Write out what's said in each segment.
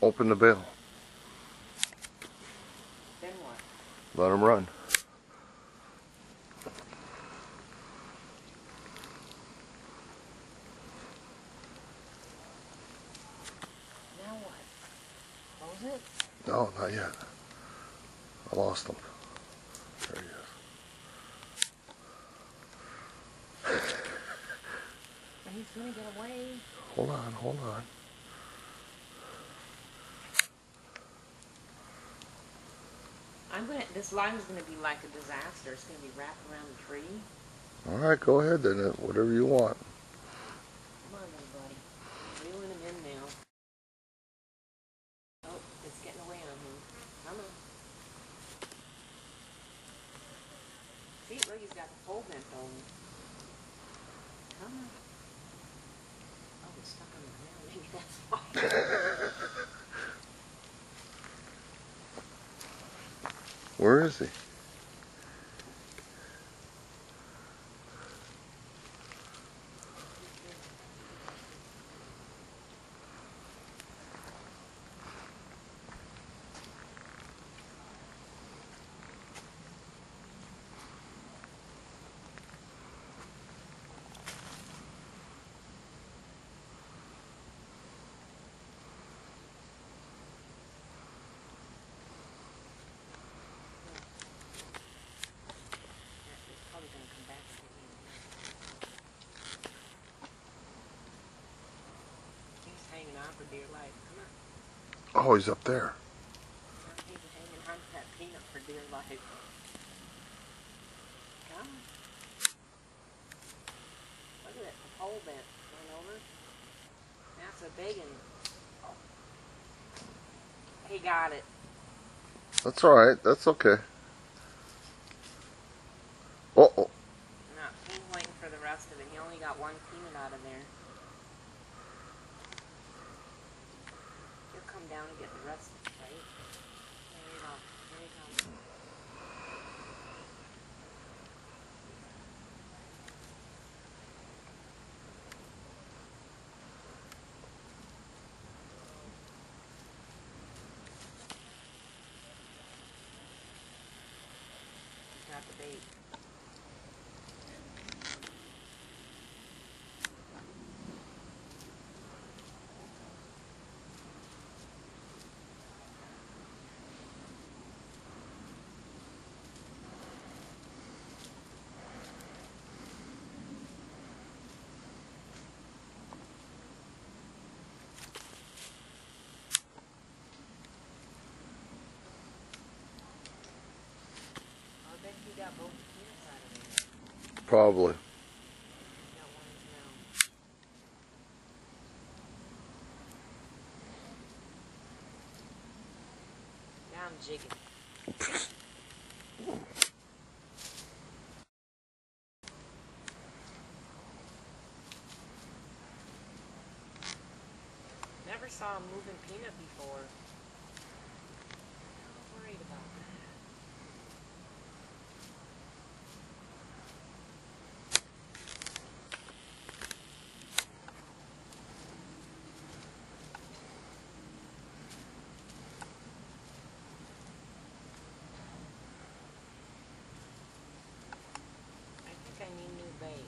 Open the bill. Then what? Let him run. Now what? Close it? No, not yet. I lost him. There he is. He's gonna get away. Hold on, hold on. I'm gonna. This line's gonna be like a disaster. It's gonna be wrapped around the tree. All right, go ahead then. uh, Whatever you want. Come on, buddy. Reeling him in now. Oh, it's getting away on him. Come on. See, look, he's got the pole bent over. Come on. Oh, he's stuck on the ground. Maybe that's why. Where is he? On for dear life. Come on. Oh, he's up there. He's hanging on to that peanut for dear life. Come. Look at the pole bent. Going over. That's a big one. He got it. That's all right. That's okay. Oh, oh. No, he's waiting for the rest of it. He only got one peanut out of there. He'll come down and get the rest, right? There you go. There you go. He's got the bait. I bet he got both the peanuts out of there. probably. He got one in his mouth. Now I'm jigging. Never saw a moving peanut before. I'm worried about that. I think Bait.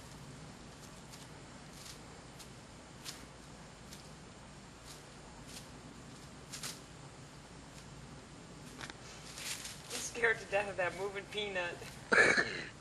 I'm scared to death of that moving peanut.